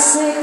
sick